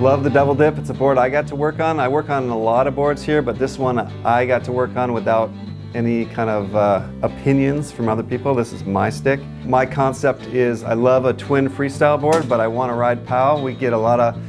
love the Double Dip. It's a board I got to work on. I work on a lot of boards here, but this one I got to work on without any kind of uh, opinions from other people. This is my stick. My concept is I love a twin freestyle board, but I want to ride POW. We get a lot of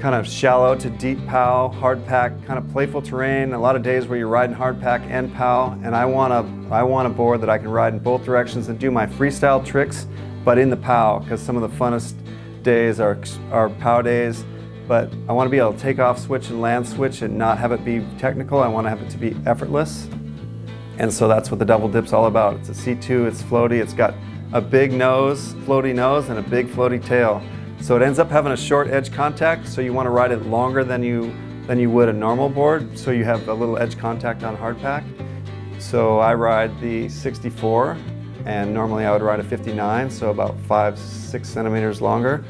kind of shallow to deep POW, hard pack, kind of playful terrain, a lot of days where you're riding hard pack and POW, and I want a, I want a board that I can ride in both directions and do my freestyle tricks, but in the POW, because some of the funnest days are, are POW days, but I want to be able to take off switch and land switch and not have it be technical. I want to have it to be effortless. And so that's what the double dip's all about. It's a C2, it's floaty, it's got a big nose, floaty nose, and a big floaty tail. So it ends up having a short edge contact, so you want to ride it longer than you, than you would a normal board, so you have a little edge contact on hardpack. So I ride the 64, and normally I would ride a 59, so about five, six centimeters longer.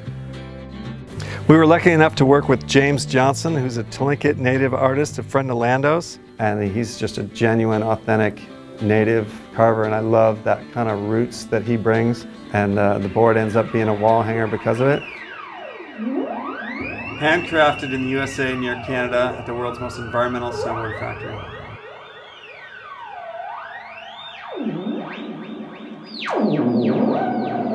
We were lucky enough to work with James Johnson, who's a Tlingit native artist, a friend of Lando's, and he's just a genuine, authentic native carver, and I love that kind of roots that he brings, and uh, the board ends up being a wall hanger because of it. Handcrafted in the USA near Canada at the world's most environmental sandwich factory. Thank you.